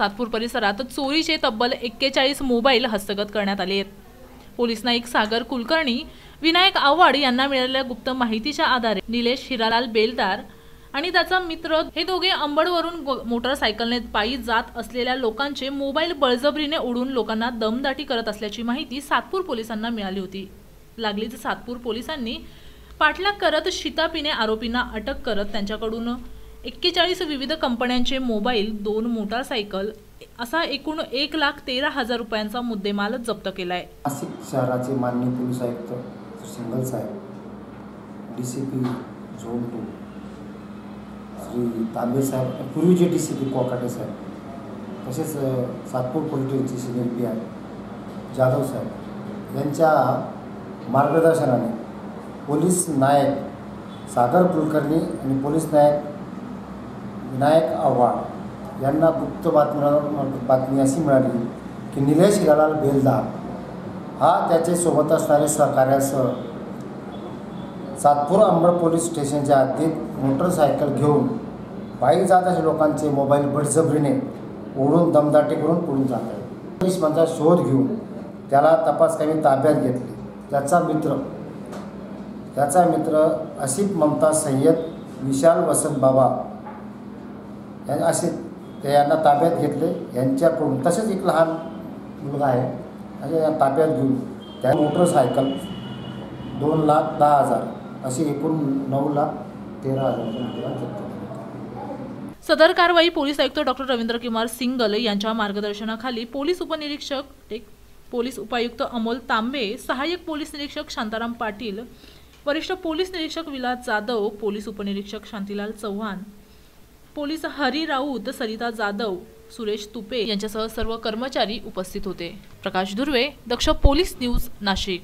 सातपूर परिसरात चोरीचे तब्बल एक्केचाळीस मोबाईल हस्तगत करण्यात आले आहेत. पोलीस नाईक सागर कुलकर्णी विनायक आव्हाड यांना मिळालेल्या गुप्त माहितीच्या आधारे निलेश हिरालाल बेलदार आणि त्याचा मित्र हे दोघे अंबडवरून मोटरसायकलने पायी जात असलेल्या लोकांचे मोबाईल बळजबरीने उडून लोकांना दमदाटी करत असल्याची माहिती सातपूर पोलिसांना मिळाली होती. लागलीच सातपूर पोलिसांनी पाठलाग करत शितापीने आरोपींना अटक करत त्यांच्याकडून एक्केचाळीस विविध कंपन्यांचे मोबाईल दोन मोटारसायकल असा एकूण एक लाख तेरा हजार रुपयांचा मुद्देमाल जप्त केलाय. नाशिक शहराचे माननीय पोलीस आयुक्त श्री सिंगल साहेब D C P zone two Shri Tambe साहेब आणि पूर्वीचे डी सी पी कोकाटे साहेब तसेच सातपूर पोलिटेचे सिनियर पी आय जाधव साहेब यांच्या मार्गदर्शनाने पोलीस नायक सागर कुलकर्णी आणि पोलीस नायक नायक आव्हाड यांना गुप्त बातम्या बातमी अशी मिळाली की निलेश हिरालाल बेलदार हा त्याचे सोबत असणारे सहकार्यासह सातपूर अंबड पोलीस स्टेशनच्या हद्दीत मोटरसायकल घेऊन पायी जात असे लोकांचे मोबाईल बडजबरीने ओढून दमदाटी करून पुढून जात आहे पोलिसांचा शोध घेऊन त्याला तपासकामी ताब्यात घेतले. त्याचा मित्र त्याचा मित्र असिफ ममता सय्यद विशाल वसंत बाबा असे ते यांना ताब्यात घेतले. यांच्याकडून तसेच एक लहान मुलगा आहे. आणि या ताब्यात घेऊन त्या मोटरसायकल दोन लाख दहा हजार असे एकूण नऊ लाख तेरा हजार जप्त सदर कारवाई पोलीस आयुक्त डॉक्टर रवींद्र कुमार सिंगल यांच्या मार्गदर्शनाखाली पोलीस उपनिरीक्षक एक पोलीस उपायुक्त अमोल तांबे सहाय्यक पोलीस निरीक्षक शांताराम पाटील वरिष्ठ पोलीस निरीक्षक विलास जाधव पोलीस उपनिरीक्षक शांतीलाल चव्हाण पोलीस हरी राऊत सरिता जाधव सुरेश तुपे यांच्यासह सर्व कर्मचारी उपस्थित होते. Prakash Dhurve Daksh police news Nashik.